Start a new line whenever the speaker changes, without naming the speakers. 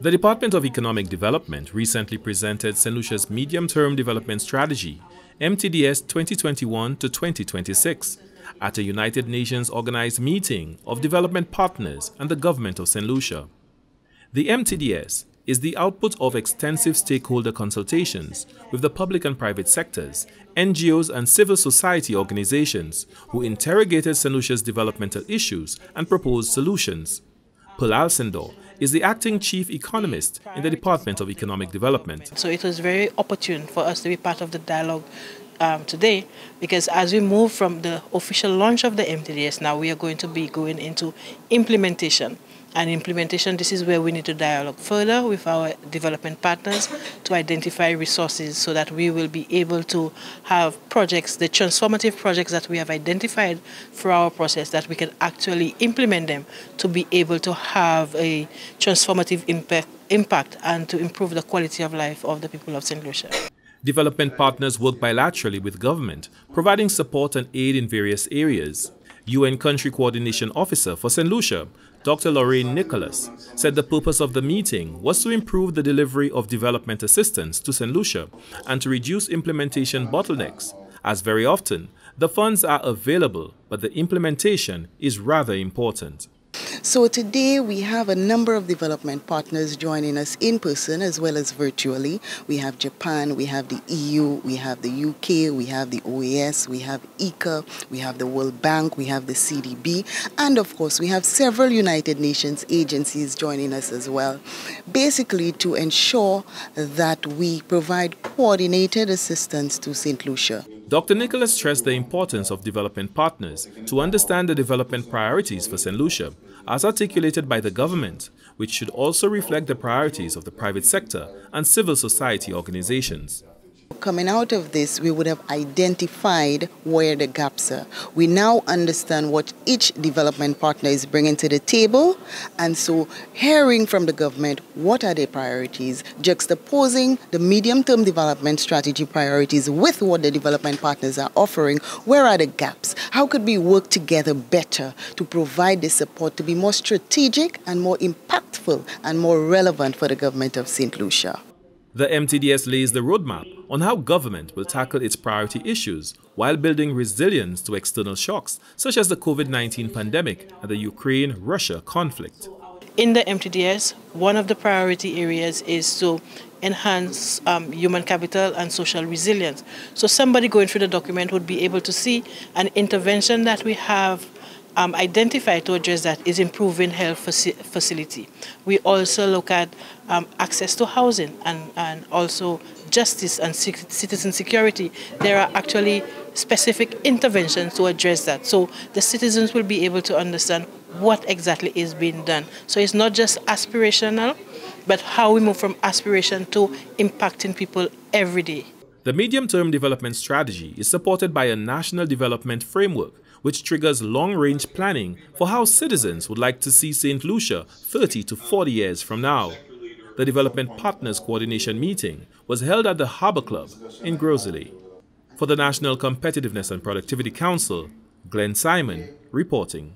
The Department of Economic Development recently presented St. Lucia's Medium-Term Development Strategy, MTDS 2021 to 2026, at a United Nations organized meeting of development partners and the government of St. Lucia. The MTDS is the output of extensive stakeholder consultations with the public and private sectors, NGOs and civil society organizations who interrogated St. Lucia's developmental issues and proposed solutions. Pearl Alcindor is the acting chief economist in the Department of Economic Development.
So it was very opportune for us to be part of the dialogue um, today because as we move from the official launch of the MTDS now we are going to be going into implementation and implementation this is where we need to dialogue further with our development partners to identify resources so that we will be able to have projects the transformative projects that we have identified for our process that we can actually implement them to be able to have a transformative impact impact and to improve the quality of life of the people of St. Lucia.
Development partners work bilaterally with government, providing support and aid in various areas. UN Country Coordination Officer for St. Lucia, Dr. Lorraine Nicholas, said the purpose of the meeting was to improve the delivery of development assistance to St. Lucia and to reduce implementation bottlenecks, as very often the funds are available but the implementation is rather important.
So today we have a number of development partners joining us in person as well as virtually. We have Japan, we have the EU, we have the UK, we have the OAS, we have ICA, we have the World Bank, we have the CDB, and of course we have several United Nations agencies joining us as well. Basically to ensure that we provide coordinated assistance to St. Lucia.
Dr. Nicholas stressed the importance of development partners to understand the development priorities for St. Lucia, as articulated by the government, which should also reflect the priorities of the private sector and civil society organizations.
Coming out of this, we would have identified where the gaps are. We now understand what each development partner is bringing to the table, and so hearing from the government what are their priorities, juxtaposing the medium term development strategy priorities with what the development partners are offering, where are the gaps? How could we work together better to provide the support to be more strategic and more impactful and more relevant for the government of St. Lucia?
The MTDS lays the roadmap on how government will tackle its priority issues while building resilience to external shocks such as the COVID-19 pandemic and the Ukraine-Russia conflict.
In the MTDS, one of the priority areas is to enhance um, human capital and social resilience. So somebody going through the document would be able to see an intervention that we have um, identified to address that is improving health faci facility. We also look at um, access to housing and, and also justice and citizen security. There are actually specific interventions to address that. So the citizens will be able to understand what exactly is being done. So it's not just aspirational, but how we move from aspiration to impacting people every day.
The medium-term development strategy is supported by a national development framework which triggers long-range planning for how citizens would like to see St. Lucia 30 to 40 years from now. The Development Partners Coordination meeting was held at the Harbour Club in Gros Islet. For the National Competitiveness and Productivity Council, Glenn Simon reporting.